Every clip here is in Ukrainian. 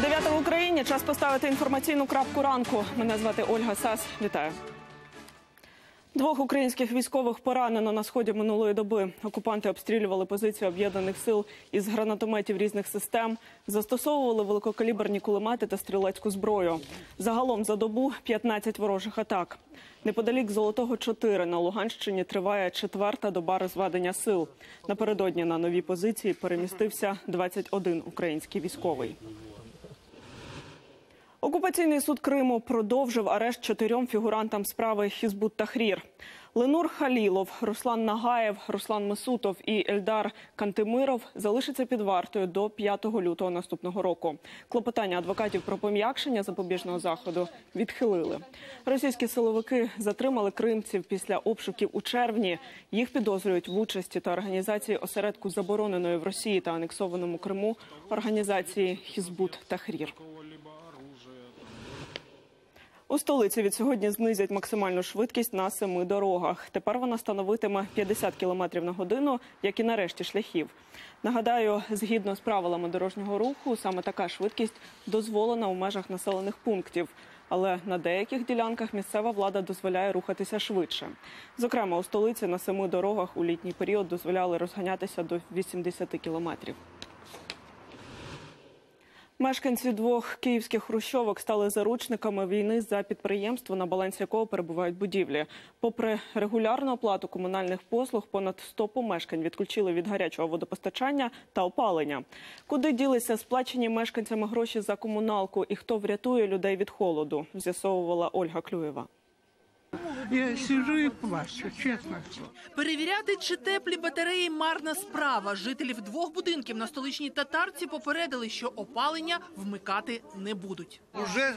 Дев'ята в Україні. Час поставити інформаційну крапку ранку. Мене звати Ольга Сас. Вітаю. Двох українських військових поранено на сході минулої доби. Окупанти обстрілювали позиції об'єднаних сил із гранатометів різних систем, застосовували великокаліберні кулемети та стрілецьку зброю. Загалом за добу 15 ворожих атак. Неподалік Золотого 4 на Луганщині триває четверта доба розведення сил. Напередодні на нові позиції перемістився 21 український військовий. Окупаційний суд Криму продовжив арешт чотирьом фігурантам справи Хізбут Тахрір. Ленур Халілов, Руслан Нагаєв, Руслан Месутов і Ельдар Кантемиров залишаться під вартою до 5 лютого наступного року. Клопотання адвокатів про пом'якшення запобіжного заходу відхилили. Російські силовики затримали кримців після обшуків у червні. Їх підозрюють в участі та організації осередку забороненої в Росії та анексованому Криму організації Хізбут Тахрір. У столиці від сьогодні знизять максимальну швидкість на семи дорогах. Тепер вона становитиме 50 км на годину, як і на решті шляхів. Нагадаю, згідно з правилами дорожнього руху, саме така швидкість дозволена у межах населених пунктів. Але на деяких ділянках місцева влада дозволяє рухатися швидше. Зокрема, у столиці на семи дорогах у літній період дозволяли розганятися до 80 кілометрів. Мешканці двох київських хрущовок стали заручниками війни за підприємство, на балансі якого перебувають будівлі. Попри регулярну оплату комунальних послуг, понад 100 помешкань відключили від гарячого водопостачання та опалення. Куди ділися сплачені мешканцями гроші за комуналку і хто врятує людей від холоду? З'ясовувала Ольга Клюєва. Я сижу и плачу, честно. Перевіряти, чи теплі батареї марна справа. Жителів двох будинків на столичній татарці попередили, що опалення вмикати не будуть. Уже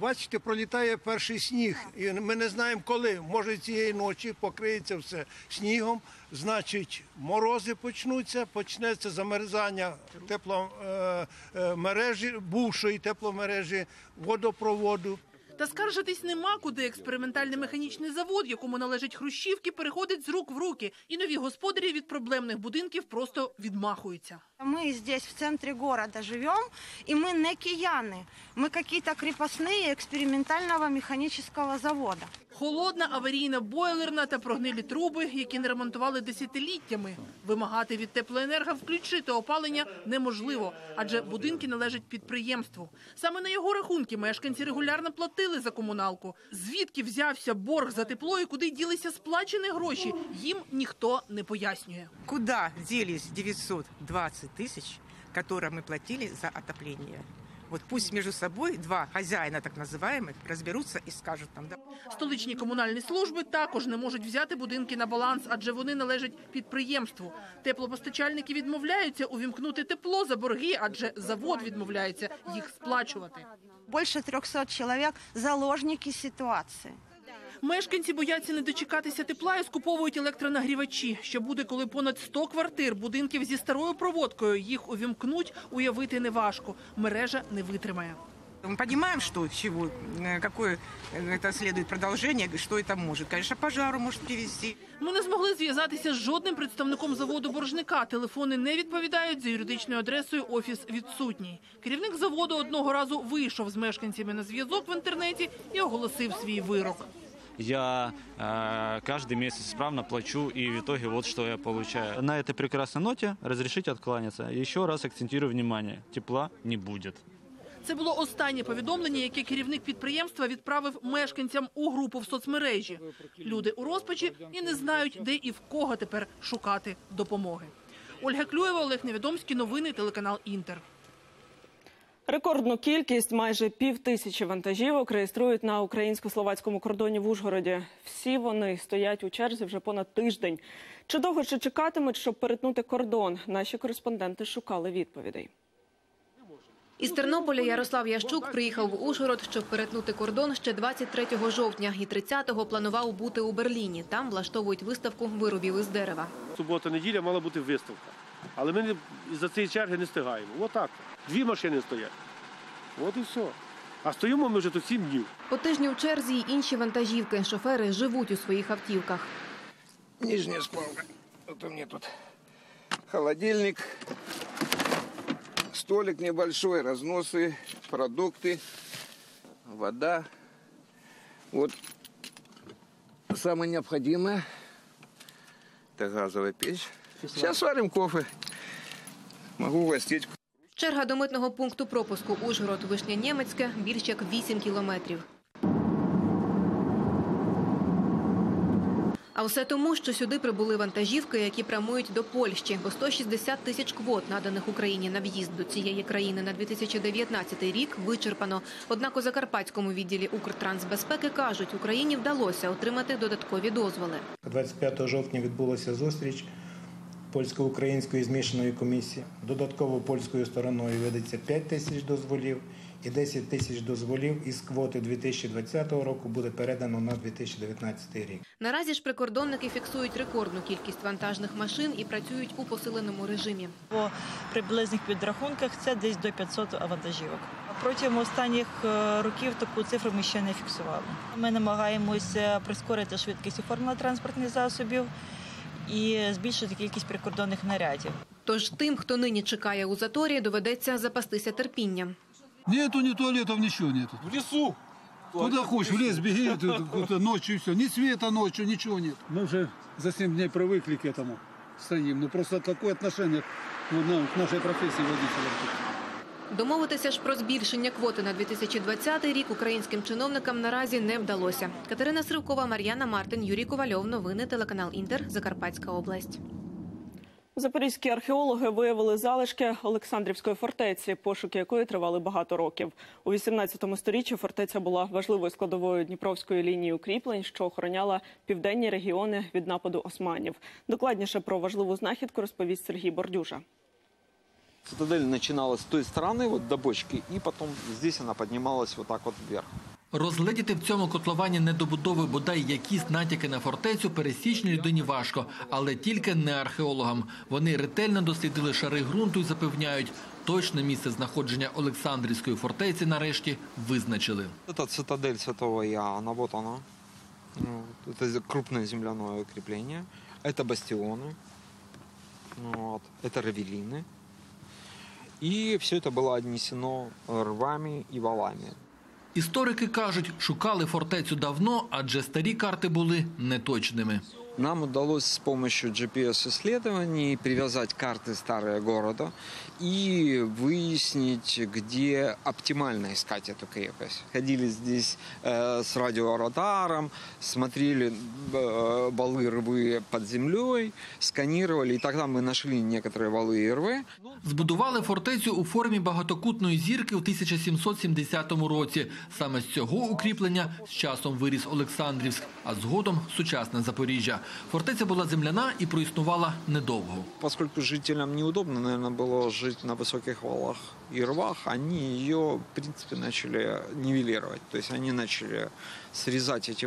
бачите, пролітає перший сніг, і ми не знаємо коли. Може цієї ночі покриється все снігом. Значить, морози почнуться, почнеться замерзання тепломережі, бувшої тепломережі, водопроводу. Та скаржитись нема куди. Експериментальний механічний завод, якому належать хрущівки, переходить з рук в руки, і нові господарі від проблемних будинків просто відмахуються. Мы здесь в центре города живем, и мы не кияны. Мы какие-то крепостные экспериментального механического завода. Холодна, аварійна, бойлерна та прогнилі труби, які не ремонтували десятиліттями. Вимагати від теплоенерго включити опалення неможливо, адже будинки належать підприємству. Саме на його рахунки мешканці регулярно платили за комуналку. Звідки взявся борг за тепло і куди ділися сплачені гроші, їм ніхто не пояснює. Куда делись 920 тысяч, которые мы платили за отопление? Вот пусть между собой два хозяина, так называемых, разберутся и скажут нам, да, Столичні комунальні служби також не можуть взяти будинки на баланс, адже вони належать підприємству. Теплопостачальники відмовляються увімкнути тепло за борги, адже завод відмовляється їх сплачувати. Больше 300 человек – заложники ситуации. Мешканці бояться не дочекатися тепла і скуповують електронагрівачі. Що буде, коли понад 100 квартир будинків зі старою проводкою їх увімкнуть, уявити неважко. Мережа не витримає. Мы понимаем, что чего, э, какое э, это следует продолжение, что это может. Конечно, пожару может привести. Ми не змогли зв'язатися з жодним представником заводу боржника. Телефони не відповідають за юридичною адресою. Офіс відсутній. Керівник заводу одного разу вийшов з мешканцями на зв'язок в інтернеті і оголосив свій вирок. Я э, каждый месяц исправно плачу, и в итоге вот что я получаю. На этой прекрасной ноте разрешите откланяться. Еще раз акцентирую внимание, тепла не будет. Це було останнє повідомлення, яке керівник підприємства відправив мешканцям у групу в соцмережі. Люди у розпачі і не знають, де і в кого тепер шукати допомоги. Ольга Клюєва, Олег Невідомський, новини, телеканал Інтер. Рекордну кількість майже пів тисячі вантажівок реєструють на українсько-словацькому кордоні в Ужгороді. Всі вони стоять у черзі вже понад тиждень. Чи довго ще чекатимуть, щоб перетнути кордон? Наші кореспонденти шукали відповідей. Із Тернополя Ярослав Ящук приїхав в Ужгород, щоб перетнути кордон ще 23 жовтня і 30-го планував бути у Берліні. Там влаштовують виставку виробів із дерева. Субота, неділя мала бути виставка. Але ми не- за цієї черги не встигаємо. Отак. Дві машини стоять. От і все. А стоїмо ми вже тут сім днів. По тижню в черзі й інші вантажівки. Шофери живуть у своїх автівках. Нижня спалка. Вот у меня тут холодильник, столик небольшой, разносы, продукты, вода. Вот самое необходимое – это газовая печь. Сейчас сварим кофе. Могу угостить. Черга до митного пункту пропуску Ужгород Вишня Німецьке більш як 8 кілометрів. А все тому, що сюди прибули вантажівки, які прямують до Польщі, бо 160 тисяч квот, наданих Україні на в'їзд до цієї країни на 2019 рік, вичерпано. Однак у Закарпатському відділі Укртрансбезпеки кажуть, Україні вдалося отримати додаткові дозволи. 25 жовтня відбулася зустріч польсько-української змішаної комісії. Додатково польською стороною ведеться 5 тисяч дозволів і 10 тисяч дозволів із квоти 2020 року буде передано на 2019 рік. Наразі ж прикордонники фіксують рекордну кількість вантажних машин і працюють у посиленому режимі. По приблизних підрахунках це десь до 500 вантажівок. Протягом останніх е, років таку цифру ми ще не фіксували. Ми намагаємося прискорити швидкість оформлення транспортних засобів і збільшити кількість прикордонних нарядів. Тож тим, хто нині чекає у заторі, доведеться запастися терпінням. Нету ни туалетов, ничего нету. В лесу. Куда хочешь, в лес беги, тут какую-то ночью и все. Ни света ночью, ничего нет. Мы уже за 7 дней привыкли к этому. Стоим. Ну просто такое отношение ну, на- к нашей профессии водителя. Домовитися ж про збільшення квоти на 2020 рік українським чиновникам наразі не вдалося. Катерина Сривкова, Мар'яна Мартин, Юрій Ковальов. Новини телеканал Інтер. Закарпатська область. Запорізькі археологи виявили залишки Олександрівської фортеці, пошуки якої тривали багато років. У 18 сторіччі фортеця була важливою складовою Дніпровської лінії укріплень, що охороняла південні регіони від нападу османів. Докладніше про важливу знахідку розповість Сергій Бордюжа. Цитадель начиналась с той стороны, вот до бочки, и потом здесь она поднималась вот так вот вверх. Розгледіти в цьому котловані недобудови бодай якісь натяки на фортецю пересічній людині важко, але тільки не археологам. Вони ретельно дослідили шари ґрунту і запевняють, точне місце знаходження Олександрівської фортеці нарешті визначили. Это цитадель Святого Иоанна, вот она. Ну, Это крупное земляное укрепление. Это бастионы. Вот. Это равелины. И все это было отнесено рвами и валами. Історики кажуть, шукали фортецю давно, адже старі карти були неточними. Нам удалось с помощью GPS-исследований привязать карты старого города и выяснить, где оптимально искать эту крепость. Ходили здесь э, с радиорадаром, смотрели э, валы рвы под землей, сканировали, и тогда мы нашли некоторые валы и рвы. Збудували фортецю у формі багатокутної зірки в 1770 році. Саме з цього укріплення з часом виріс Олександрівськ, а згодом сучасне Запоріжжя. Фортеця була земляна і проіснувала недовго. Поскольку жителям неудобно, наверное, было жить на высоких валах и рвах, они ее, в принципе, начали нивелировать. То есть они начали срезать эти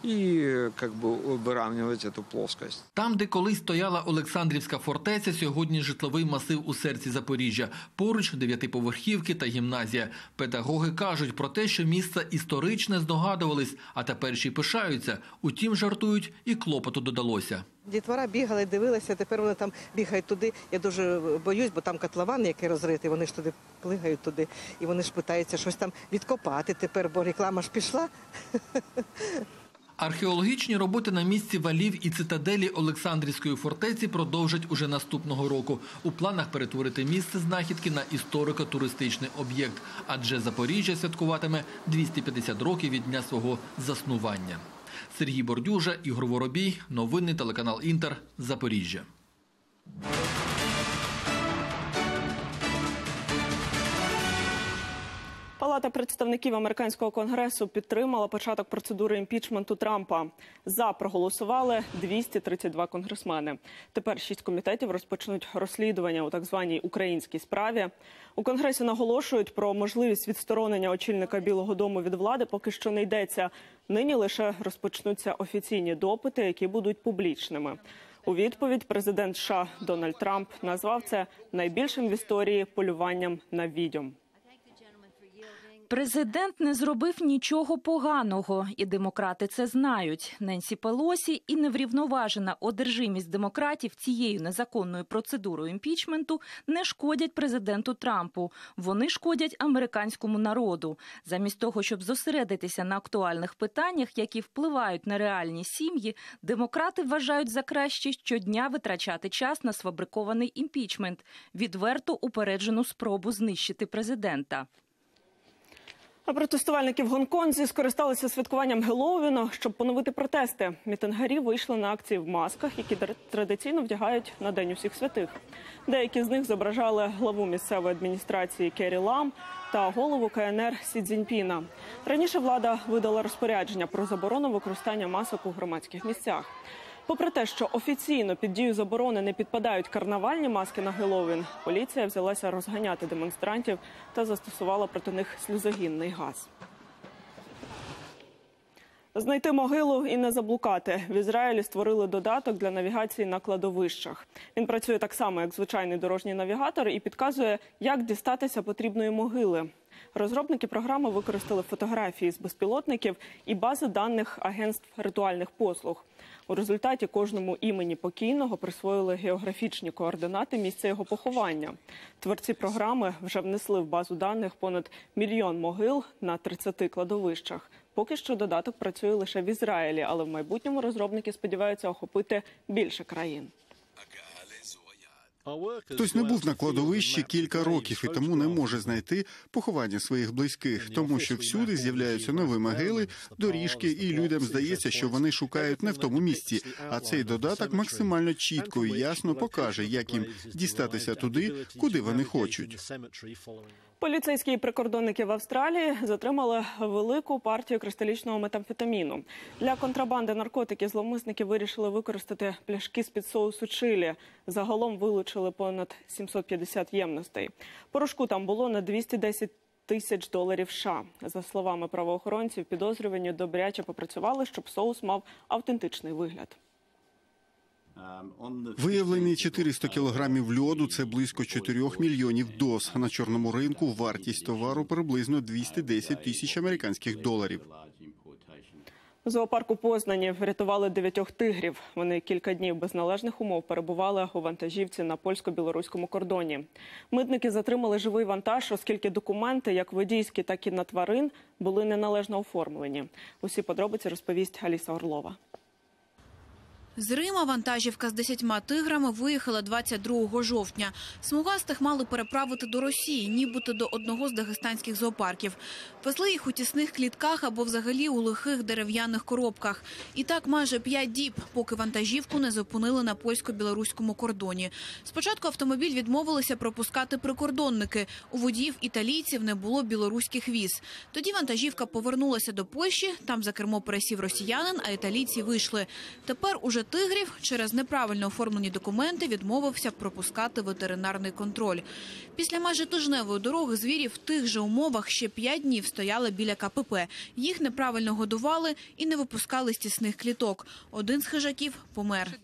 валы и как бы выравнивать эту плоскость. Там, де колись стояла Олександрівська фортеця, сьогодні житловий масив у серці Запоріжжя. Поруч дев'ятиповерхівки та гімназія. Педагоги кажуть про те, що місце історичне здогадувались, а тепер ще й пишаються. Утім, жартують і клопоту додалося. Дітвора бігали, дивилися, тепер вони там бігають туди. Я дуже боюсь, бо там котлован, який розритий, вони ж туди плигають туди, і вони ж питаються щось там відкопати тепер, бо реклама ж пішла. Археологічні роботи на місці валів і цитаделі Олександрівської фортеці продовжать уже наступного року. У планах перетворити місце знахідки на історико-туристичний об'єкт, адже Запоріжжя святкуватиме 250 років від дня свого заснування. Сергій Бордюжа, Ігор Воробій, новини телеканал Інтер, Запоріжжя. Палата представників американського конгресу підтримала початок процедури імпічменту Трампа. За проголосували 232 конгресмени. Тепер шість комітетів розпочнуть розслідування у так званій українській справі. У конгресі наголошують про можливість відсторонення очільника Білого Дому від влади. Поки що не йдеться. Нині лише розпочнуться офіційні допити, які будуть публічними. У відповідь президент США Дональд Трамп назвав це найбільшим в історії полюванням на відьом. Президент не зробив нічого поганого, і демократи це знають. Ненсі Пелосі і неврівноважена одержимість демократів цією незаконною процедурою імпічменту не шкодять президенту Трампу. Вони шкодять американському народу. Замість того, щоб зосередитися на актуальних питаннях, які впливають на реальні сім'ї, демократи вважають за краще щодня витрачати час на сфабрикований імпічмент, відверто упереджену спробу знищити президента. А протестувальники в Гонконзі скористалися святкуванням Геловіну, щоб поновити протести. Мітингарі вийшли на акції в масках, які тр- традиційно вдягають на День усіх святих. Деякі з них зображали главу місцевої адміністрації Керрі Лам та голову КНР Сі Цзіньпіна. Раніше влада видала розпорядження про заборону використання масок у громадських місцях. Попри те, що офіційно під дію заборони не підпадають карнавальні маски на Геловін, поліція взялася розганяти демонстрантів та застосувала проти них сльозогінний газ. Знайти могилу і не заблукати. В Ізраїлі створили додаток для навігації на кладовищах. Він працює так само, як звичайний дорожній навігатор, і підказує, як дістатися потрібної могили. Розробники програми використали фотографії з безпілотників і бази даних агентств ритуальних послуг. У результаті кожному імені покійного присвоїли географічні координати місця його поховання. Творці програми вже внесли в базу даних понад мільйон могил на 30 кладовищах. Поки що додаток працює лише в Ізраїлі, але в майбутньому розробники сподіваються охопити більше країн. Хтось не був на кладовищі кілька років і тому не може знайти поховання своїх близьких, тому що всюди з'являються нові могили, доріжки, і людям здається, що вони шукають не в тому місці. А цей додаток максимально чітко і ясно покаже, як їм дістатися туди, куди вони хочуть. Поліцейські прикордонники в Австралії затримали велику партію кристалічного метамфетаміну. Для контрабанди наркотиків зловмисники вирішили використати пляшки з-під соусу чилі. Загалом вилучили понад 750 ємностей. Порошку там було на 210 тисяч доларів США. За словами правоохоронців, підозрювані добряче попрацювали, щоб соус мав автентичний вигляд. Виявлені 400 кілограмів льоду це близько 4 мільйонів доз. На чорному ринку вартість товару приблизно 210 тисяч американських доларів. У зоопарку Познані врятували дев'ятьох тигрів. Вони кілька днів без належних умов перебували у вантажівці на польсько-білоруському кордоні. Митники затримали живий вантаж, оскільки документи, як водійські, так і на тварин, були неналежно оформлені. Усі подробиці розповість Аліса Орлова. З Рима вантажівка з 10 тиграми виїхала 22 жовтня. Смугастих мали переправити до Росії, нібито до одного з дагестанських зоопарків. Везли їх у тісних клітках або взагалі у лихих дерев'яних коробках. І так майже 5 діб, поки вантажівку не зупинили на польсько-білоруському кордоні. Спочатку автомобіль відмовилися пропускати прикордонники. У водіїв італійців не було білоруських віз. Тоді вантажівка повернулася до Польщі, там за кермо пересів росіянин, а італійці вийшли. Тепер уже тигрів через неправильно оформлені документи відмовився пропускати ветеринарний контроль. Після майже тижневої дороги звірі в тих же умовах ще п'ять днів стояли біля КПП. Їх неправильно годували і не випускали з тісних кліток. Один з хижаків помер.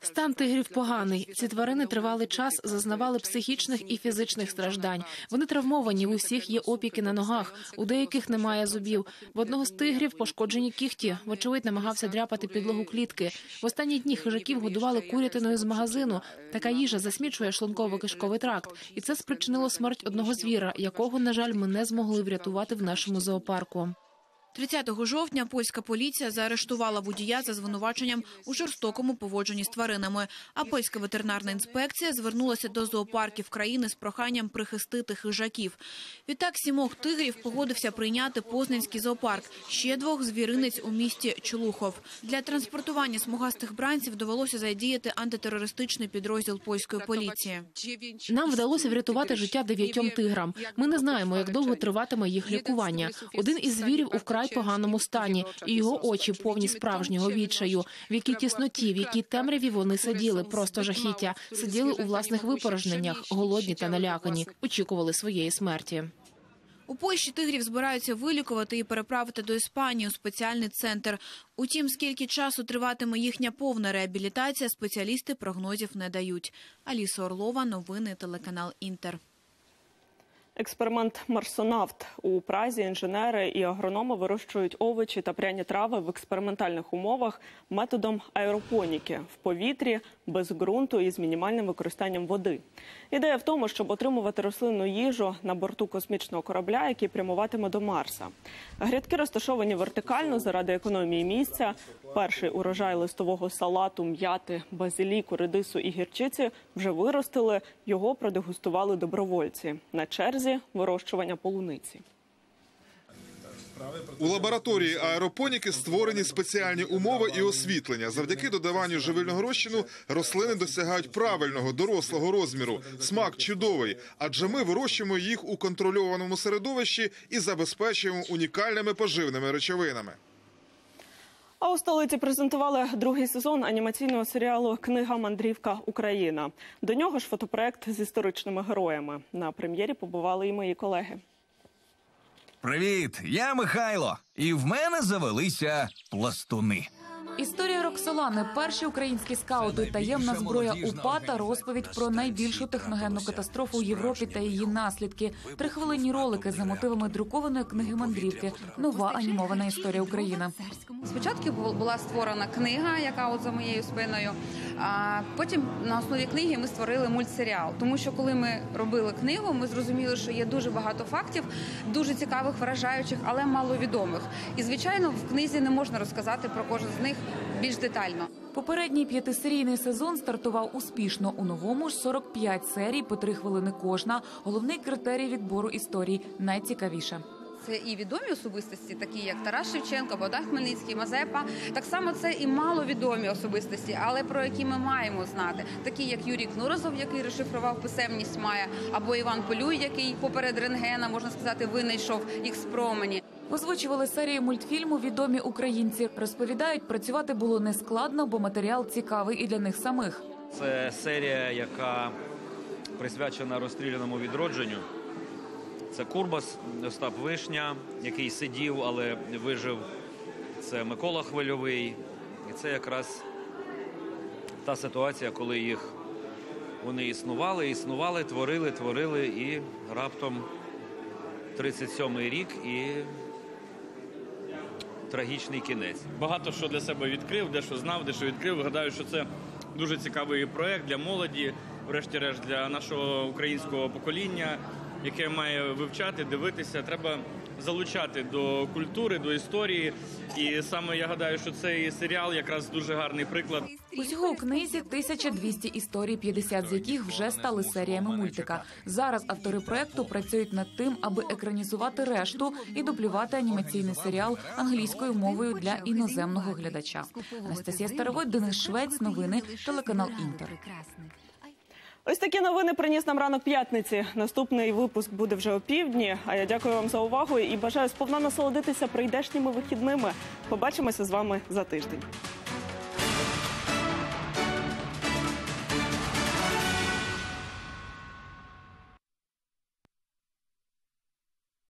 Стан тигрів поганий. Ці тварини тривалий час зазнавали психічних і фізичних страждань. Вони травмовані. У всіх є опіки на ногах. У деяких немає зубів. В одного з тигрів пошкоджені кіхті. Вочевидь, намагався дряпати підлогу клітки. В останні дні хижаків годували курятиною з магазину. Така їжа засмічує шлунково-кишковий тракт, і це спричинило смерть одного звіра, якого, на жаль, ми не змогли врятувати в нашому зоопарку. 30 жовтня польська поліція заарештувала водія за звинуваченням у жорстокому поводженні з тваринами. А польська ветеринарна інспекція звернулася до зоопарків країни з проханням прихистити хижаків. Відтак сімох тигрів погодився прийняти Познанський зоопарк. Ще двох звіринець у місті Чулухов. Для транспортування смугастих бранців довелося задіяти антитерористичний підрозділ польської поліції. Нам вдалося врятувати життя дев'ятьом тиграм. Ми не знаємо, як довго триватиме їх лікування. Один із звірів у вкрай поганому стані, і його очі повні справжнього відчаю. В якій тісноті, в якій темряві вони сиділи, просто жахіття. Сиділи у власних випорожненнях, голодні та налякані, очікували своєї смерті. У Польщі тигрів збираються вилікувати і переправити до Іспанії у спеціальний центр. Утім, скільки часу триватиме їхня повна реабілітація, спеціалісти прогнозів не дають. Аліса Орлова, новини, телеканал Інтер. Експеримент Марсонавт у Празі інженери і агрономи вирощують овочі та пряні трави в експериментальних умовах методом аеропоніки в повітрі без ґрунту і з мінімальним використанням води. Ідея в тому, щоб отримувати рослинну їжу на борту космічного корабля, який прямуватиме до Марса. Грядки розташовані вертикально заради економії місця. Перший урожай листового салату, м'яти, базиліку, редису і гірчиці вже виростили. Його продегустували добровольці. На черзі вирощування полуниці. У лабораторії аеропоніки створені спеціальні умови і освітлення. Завдяки додаванню живильного розчину рослини досягають правильного дорослого розміру. Смак чудовий, адже ми вирощуємо їх у контрольованому середовищі і забезпечуємо унікальними поживними речовинами. А у столиці презентували другий сезон анімаційного серіалу Книга Мандрівка Україна. До нього ж фотопроект з історичними героями. На прем'єрі побували і мої колеги. Привіт, я Михайло, і в мене завелися пластуни. Історія Роксолани, перші українські скаути, таємна зброя УПА та розповідь про найбільшу техногенну катастрофу у Європі та її наслідки. Трихвилинні ролики за мотивами друкованої книги мандрівки. Нова анімована історія України. Спочатку бу- була створена книга, яка от за моєю спиною. А потім на основі книги ми створили мультсеріал. Тому що коли ми робили книгу, ми зрозуміли, що є дуже багато фактів, дуже цікавих, вражаючих, але маловідомих. І звичайно, в книзі не можна розказати про кожен з них більш детально. Попередній п'ятисерійний сезон стартував успішно. У новому ж 45 серій по три хвилини кожна. Головний критерій відбору історій найцікавіше. Це і відомі особистості, такі як Тарас Шевченко, Богдан Хмельницький, Мазепа. Так само це і маловідомі особистості, але про які ми маємо знати, такі як Юрій Кнурозов, який розшифрував писемність Мая, або Іван Полюй, який поперед рентгена, можна сказати, винайшов їх з промені. Озвучували серії мультфільму відомі українці. Розповідають, працювати було нескладно, бо матеріал цікавий і для них самих. Це серія, яка присвячена розстріляному відродженню. Це Курбас, Остап Вишня, який сидів, але вижив. Це Микола Хвильовий. І це якраз та ситуація, коли їх вони існували, існували, творили, творили, і раптом 37-й рік і трагічний кінець. багато що для себе відкрив, дещо знав, дещо відкрив. Гадаю, що це дуже цікавий проект для молоді, врешті-решт для нашого українського покоління, яке має вивчати, дивитися. Треба залучати до культури, до історії. І саме я гадаю, що цей серіал якраз дуже гарний приклад. Усього у книзі 1200 історій, 50 з яких вже стали серіями мультика. Зараз автори проекту працюють над тим, аби екранізувати решту і дублювати анімаційний серіал англійською мовою для іноземного глядача. Анастасія Старовой, Денис Швець, новини, телеканал Інтер. Ось такі новини приніс нам ранок п'ятниці. Наступний випуск буде вже о півдні. А я дякую вам за увагу і бажаю сповна насолодитися прийдешніми вихідними. Побачимося з вами за тиждень.